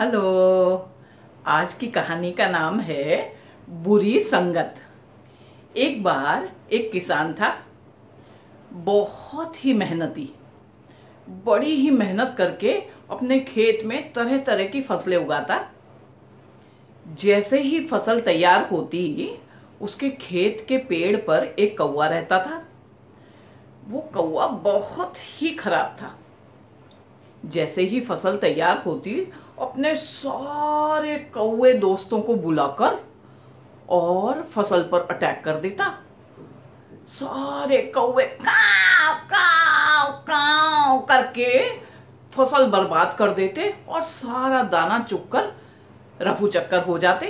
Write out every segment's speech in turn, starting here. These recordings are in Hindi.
हेलो। आज की कहानी का नाम है बुरी संगत। एक बार एक किसान था। बहुत ही मेहनती। बड़ी ही मेहनत करके अपने खेत में तरह तरह की फ़सलें उगाता। जैसे ही फ़सल तैयार होती, उसके खेत के पेड़ पर एक कौवा रहता था। वो कौवा बहुत ही खराब था। जैसे ही फ़सल तैयार होती अपने सारे कौए दोस्तों को बुलाकर और फ़सल पर अटैक कर देता। सारे कौवे काव करके फ़सल बर्बाद कर देते और सारा दाना चुककर रफू चक्कर हो जाते।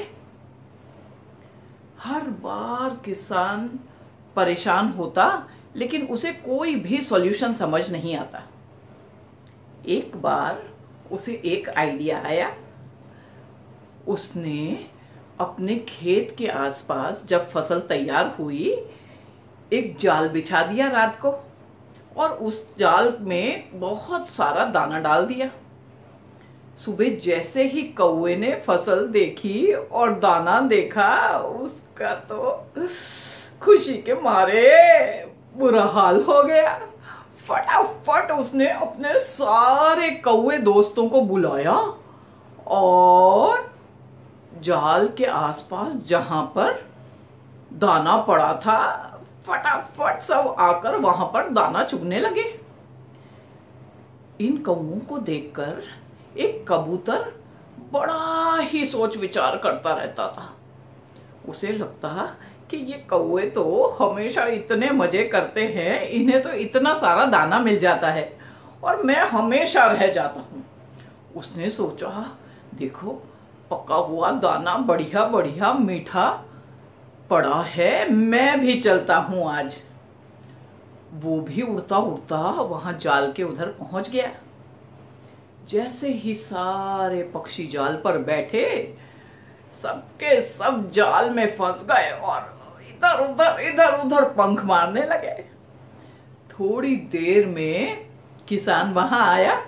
हर बार किसान परेशान होता, लेकिन उसे कोई भी सॉल्यूशन समझ नहीं आता। एक बार उसे एक आइडिया आया। उसने अपने खेत के आसपास जब फ़सल तैयार हुई, एक जाल बिछा दिया रात को और उस जाल में बहुत सारा दाना डाल दिया। सुबह जैसे ही कौए ने फ़सल देखी और दाना देखा, उसका तो खुशी के मारे बुरा हाल हो गया। फटाफट उसने अपने सारे कौए दोस्तों को बुलाया और जाल के आसपास जहाँ पर दाना पड़ा था, फटाफट सब आकर वहाँ पर दाना चुगने लगे। इन कौओं को देखकर एक कबूतर बड़ा ही सोच विचार करता रहता था। उसे लगता कि ये कौए तो हमेशा इतने मज़े करते हैं, इन्हें तो इतना सारा दाना मिल जाता है और मैं हमेशा रह जाता हूँ। उसने सोचा, देखो, पका हुआ दाना बढ़िया बढ़िया मीठा पड़ा है, मैं भी चलता हूँ आज। वो भी उड़ता उड़ता वहाँ जाल के उधर पहुँच गया। जैसे ही सारे पक्षी जाल पर बैठे, सबके सब जाल में फंस गए और इधर उधर इधर उधर पंख मारने लगे। थोड़ी देर में किसान वहाँ आया,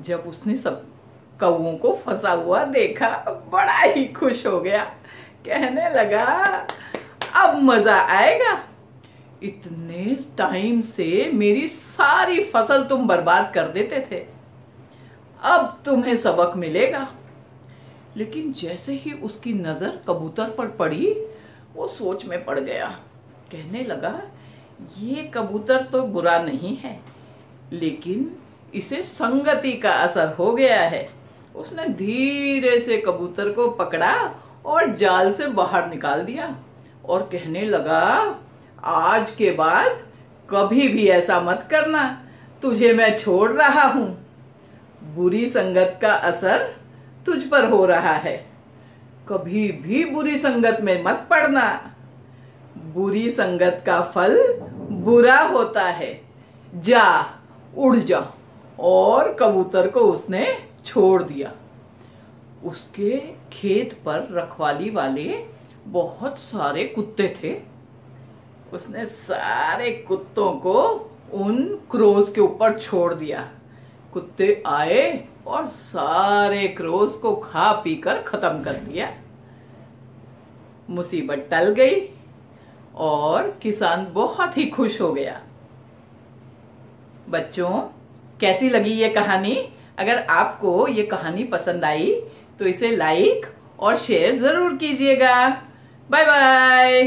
जब उसने सब कौओं को फंसा हुआ देखा, बड़ा ही खुश हो गया। कहने लगा, अब मज़ा आएगा। इतने टाइम से मेरी सारी फ़सल तुम बर्बाद कर देते थे। अब तुम्हें सबक मिलेगा। लेकिन जैसे ही उसकी नज़र कबूतर पर पड़ी वो सोच में पड़ गया। कहने लगा, ये कबूतर तो बुरा नहीं है, लेकिन इसे संगति का असर हो गया है। उसने धीरे से कबूतर को पकड़ा और जाल से बाहर निकाल दिया और कहने लगा, आज के बाद कभी भी ऐसा मत करना, तुझे मैं छोड़ रहा हूँ। बुरी संगत का असर तुझ पर हो रहा है। कभी भी बुरी संगत में मत पड़ना। बुरी संगत का फल बुरा होता है। जा, उड़ जा। और कबूतर को उसने छोड़ दिया। उसके खेत पर रखवाली वाले बहुत सारे कुत्ते थे। उसने सारे कुत्तों को उन क्रोज के ऊपर छोड़ दिया। कुत्ते आए और सारे क्रोस को खा पी कर खत्म कर दिया। मुसीबत टल गई और किसान बहुत ही खुश हो गया। बच्चों, कैसी लगी ये कहानी? अगर आपको ये कहानी पसंद आई तो इसे लाइक और शेयर ज़रूर कीजिएगा। Bye bye